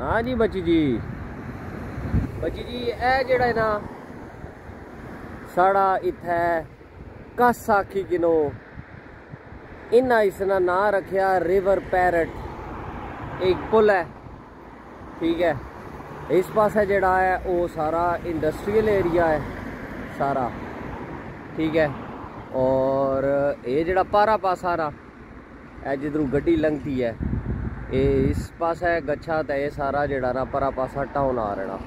ਹਾਂ ਜੀ ਬੱਚੀ ਜੀ ਬੱਚੀ ਜੀ ਇਹ ਜਿਹੜਾ ਹੈ ਨਾ ਸਾਡਾ ਇੱਥੇ ਕਾਸਾਖੀ ਕਿਨੋ ਇਨਾ ਇਸਨਾ ਨਾਂ ਰੱਖਿਆ ਰਿਵਰ ਪੈਰਟ ਇੱਕ ਪੁਲ ਹੈ ਠੀਕ ਹੈ ਇਸ ਪਾਸੇ ਜਿਹੜਾ ਹੈ ਉਹ ਸਾਰਾ ਇੰਡਸਟਰੀਅਲ ਏਰੀਆ ਹੈ ਸਾਰਾ ਠੀਕ ਹੈ ਔਰ ਇਹ ਜਿਹੜਾ ਪਾਰਾ ਪਾਸਾ ਨਾ ਇਹ ਜਿੱਧਰੋਂ ਗੱਡੀ ਲੰਘਦੀ ਹੈ ਇਹ ਇਸ ਪਾਸੇ ਗੱਛਾ ਤਾਂ ਇਹ ਸਾਰਾ ਜਿਹੜਾ ਨਾ ਪਰਾ ਪਾਸਾ ਟਾਊਨ ਆ ਰਹਿਣਾ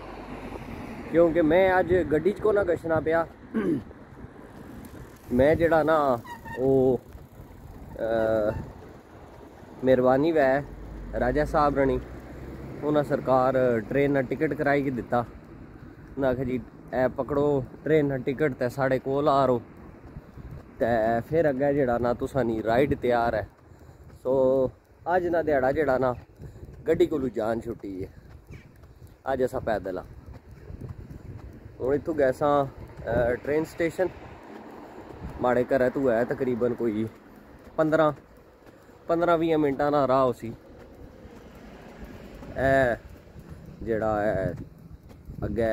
ਕਿਉਂਕਿ ਮੈਂ ਅੱਜ ਗੱਡੀ 'ਚ ਕੋ ਨਾ ਗਸ਼ਣਾ ਪਿਆ ਮੈਂ ਜਿਹੜਾ ਨਾ ਉਹ ਮਿਹਰਬਾਨੀ ਵੈ ਰਾਜਾ ਸਾਹਿਬ ਰਣੀ ਉਹਨਾਂ ਸਰਕਾਰ ਟ੍ਰੇਨ ਨਾਲ ਟਿਕਟ ਕਰਾਈ ਕੇ ਦਿੱਤਾ ਨਾ ਕਿ ਜੀ ਐ ਪਕੜੋ ਟ੍ਰੇਨ ਨਾਲ ਟਿਕਟ ਤੇ ਸਾਡੇ ਕੋਲ ਆ ਰੋ ਤੇ ਫਿਰ ਅੱਗੇ ਜਿਹੜਾ ਨਾ ਤੁਸਾਂ ਨਹੀਂ ਰਾਈਡ ਤਿਆਰ ਹੈ ਸੋ ਅੱਜ ਨਾ ਦਿਹਾੜਾ ਜਿਹੜਾ ਨਾ, ਗੱਡੀ ਕੋਲੋਂ ਜਾਨ ਛੁੱਟੀ ਹੈ ਅੱਜ ਅਸਾਂ ਪੈਦਲ ਆ। ਹੁਣ ਇੱਥੋਂ ਗੈਸਾਂ ਟ੍ਰੇਨ ਸਟੇਸ਼ਨ ਮਾੜੇ ਘਰ ਤੂੰ ਹੈ ਤਕਰੀਬਨ ਕੋਈ 15 15 20 ਮਿੰਟਾਂ ਦਾ ਰਾਹ ਸੀ। ਇਹ ਜਿਹੜਾ ਹੈ ਅੱਗੇ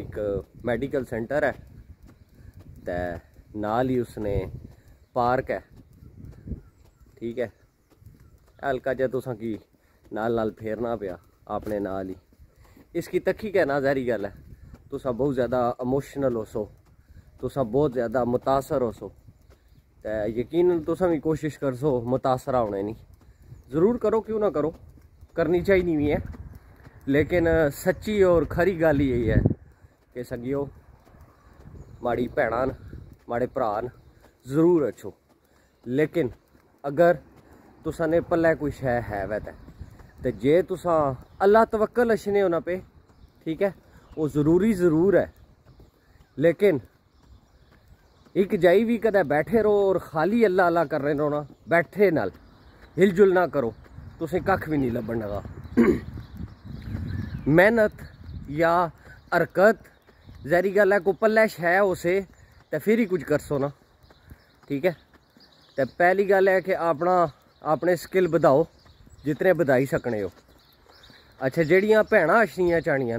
ਇੱਕ ਮੈਡੀਕਲ ਸੈਂਟਰ ਹੈ ਤੇ ਨਾਲ ਹੀ ਉਸਨੇ ਪਾਰਕ ਹੈ ਠੀਕ ਹੈ हल्का जहा तुसा नाल फेरना पे अपने नाल ही। इसकी तखी कहना जहरी गल है तुस बहुत ज़्यादा इमोशनल हो सो, तुसा बहुत ज़्यादा मुतासर हो सो। तो यकीन तुसा भी कोशिश कर सो मुतासरा होने नहीं ज़रूर करो, क्यों ना करो, करनी चाहिए भी है लेकिन सच्ची और खरी गल यही है कि सगियो माड़ी भैन माड़े भ्रा न, ज़रूर अच्छो। लेकिन अगर तुसा पल्ले कोई शह है वै ते। ते जे तुसा अल्लाह तवक्ल अच्छने होना पे, ठीक है? वो ज़रूरी ज़रूर है। लेकिन एक जाई भी कद बैठे रहो और खाली अल्लाह अल्लाह कर रहे रौना बैठे नाल हिलजुल ना करो। तुसें कख भी नहीं लभनगा मेहनत या हरकत, जहरी गल है को पल्ले शह उसे तो फिर ही कुछ करसो ना। ठीक है? तो पहली गल है कि अपना ਆਪਣੇ ਸਕਿੱਲ ਵਧਾਓ, ਜਿਤਨੇ ਵਧਾਈ ਸਕਣੇ ਹੋ। ਅੱਛਾ, ਜਿਹੜੀਆਂ ਭੈਣਾਂ ਅਸ਼ਨੀਆਂ ਚਾਣੀਆਂ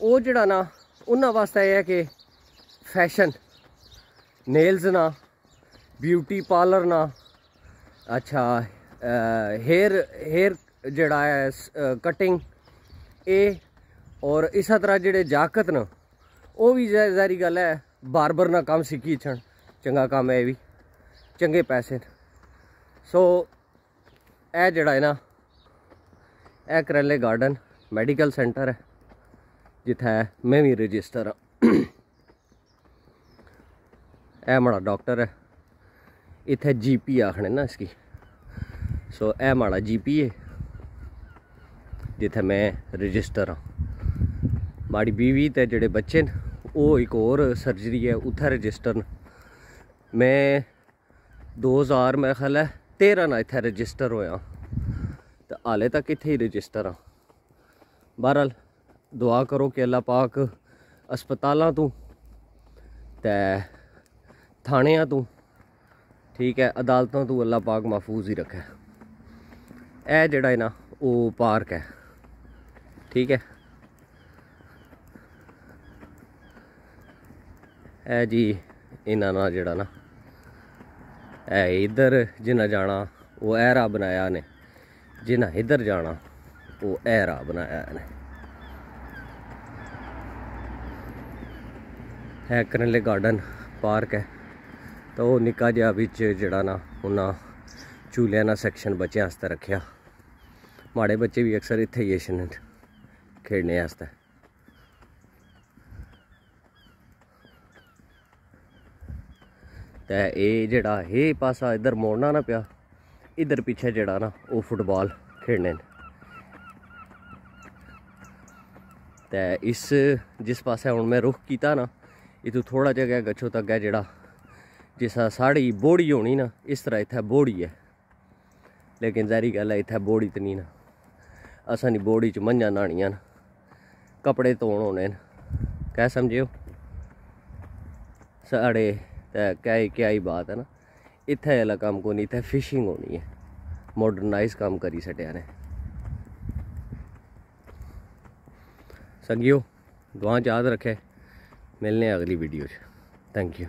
ਉਹ ਜਿਹੜਾ ਨਾ, ਉਹਨਾਂ ਵਾਸਤੇ ਇਹ ਹੈ ਕਿ ਫੈਸ਼ਨ ਨੇਲਸ ਨਾ ਬਿਊਟੀ ਪਾਰਲਰ ਨਾ, ਅੱਛਾ ਹੇਅਰ ਹੇਅਰ ਜਿਹੜਾ ਹੈ ਕਟਿੰਗ ਇਹ ਔਰ ਇਸੇ ਤਰ੍ਹਾਂ ਜਿਹੜੇ ਜਾਕਤ ਨਾ, ਉਹ ਵੀ ਜ਼ਾਰੀ ਗੱਲ ਹੈ, ਬਾਰਬਰ ਨਾਲ ਕੰਮ ਸਿੱਖੀ ਛਣ, ਚੰਗਾ ਕੰਮ ਹੈ ਇਹ ਵੀ, ਚੰਗੇ ਪੈਸੇ ਸੋ ਇਹ ਜਿਹੜਾ ਹੈ ਨਾ ਇਹ ਕਰੇਲੇ ਗਾਰਡਨ ਮੈਡੀਕਲ ਸੈਂਟਰ ਹੈ ਜਿੱਥੇ ਮੈਂ ਵੀ ਰਜਿਸਟਰ ਹਾਂ ਇਹ ਮਾੜਾ ਡਾਕਟਰ ਹੈ ਇੱਥੇ ਜੀਪੀ ਆਖਣੇ ਨਾ ਇਸकी ਸੋ ਇਹ ਮਾੜਾ ਜੀਪੀ ਹੈ ਜਿੱਥੇ ਮੈਂ ਰਜਿਸਟਰ ਹਾਂ ਮਾੜੀ ਬੀਵੀ ਤੇ ਜਿਹੜੇ ਬੱਚੇ ਨੇ ਉਹ ਇੱਕ ਹੋਰ ਸਰਜਰੀ ਹੈ ਉੱਥੇ ਰਜਿਸਟਰ ਮੈਂ 2000 ਮੇਰੇ ਖਿਆਲ ਹੈ 13 ਨਾਲ ਇੱਥੇ ਰਜਿਸਟਰ ਹੋਇਆ। ਤੇ ਹਾਲੇ ਤੱਕ ਇੱਥੇ ਹੀ ਰਜਿਸਟਰ ਆ। ਬਹਰਲ ਦੁਆ ਕਰੋ ਕਿ ਅੱਲਾ ਪਾਕ ਹਸਪਤਾਲਾਂ ਤੋਂ ਤੇ ਥਾਣਿਆਂ ਤੋਂ, ਠੀਕ ਹੈ, ਅਦਾਲਤਾਂ ਤੋਂ ਅੱਲਾ ਪਾਕ ਮਹਫੂਜ਼ ਹੀ ਰੱਖੇ। ਇਹ ਜਿਹੜਾ ਹੈ ਨਾ, ਉਹ ਪਾਰਕ ਹੈ। ਠੀਕ ਹੈ। ਇਹ ਜੀ ਇਹਨਾਂ ਨਾਲ ਜਿਹੜਾ ਨਾ ਇਹ ਇਧਰ ਜਿਨਾ ਜਾਣਾ, ਉਹ ਐਰਾ ਬਣਾਇਆ ਨੇ। ਜਿਨਾ ਇਧਰ ਜਾਣਾ, ਉਹ ਐਰਾ ਬਣਾਇਆ ਨੇ। ਹੈ ਕਰਨਲੇ ਗਾਰਡਨ, ਪਾਰਕ ਹੈ ਤਾਂ ਉਹ ਨਿੱਕਾ ਜਿਹਾ ਵਿੱਚ ਜਿਹੜਾ ਨਾ, ਉਹਨਾਂ ਝੂਲਿਆਂ ਦਾ ਸੈਕਸ਼ਨ ਬੱਚਿਆਂ ਵਾਸਤੇ ਰੱਖਿਆ। ਮਾੜੇ ਬੱਚੇ ਵੀ ਅਕਸਰ ਇੱਥੇ ਹੀ ਏਸ਼ਨ ਖੇਡਣੇ ਵਾਸਤੇ। तो ये जेह्ड़ा एह् पासा इद्धर मोड़ना ना पेआ इधर पिच्छे जेह्ड़ा ना ओह् फुटबॉल खेलने न इस जिस पासै हून में रुख कीता ना इतू थोह्ड़ा जेहा गै गच्छो तग्गै जेह्ड़ा जिस साढ़ी बोड़ी होनी ना इस तरह इत्थै बोड़ी है लेकिन जैह्री गल्ल ऐ इत्थै बोड़ी तो नहीं ना असां नी बोड़ी च मंझां न्हानियाँ न कपड़े धोन होने न कैह् साढ़े क्या ही क्या ही बात है ना। इत्थे आह्ला को नहीं इत्थै फिशिंग होनी है। मॉडर्नाइज काम करी छड्डेआ ने संगियो, दुआ याद रखे मिलने अगली वीडियो थैंक यू